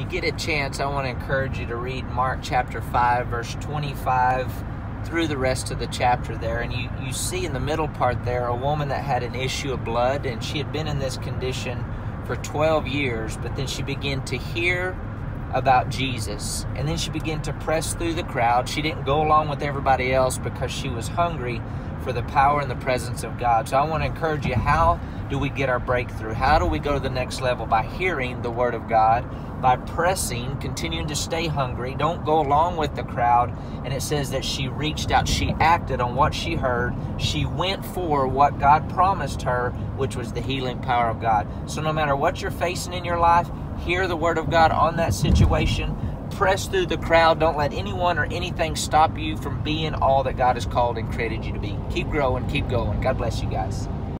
you get a chance, I want to encourage you to read Mark chapter 5, verse 25 through the rest of the chapter there. And you, you see in the middle part there a woman that had an issue of blood, and she had been in this condition for 12 years, but then she began to hear about Jesus. And then she began to press through the crowd. She didn't go along with everybody else because she was hungry for the power and the presence of God. So I want to encourage you how do we get our breakthrough? How do we go to the next level? By hearing the Word of God, by pressing, continuing to stay hungry. Don't go along with the crowd. And it says that she reached out, she acted on what she heard, she went for what God promised her, which was the healing power of God. So no matter what you're facing in your life, hear the Word of God on that situation press through the crowd. Don't let anyone or anything stop you from being all that God has called and created you to be. Keep growing, keep going. God bless you guys.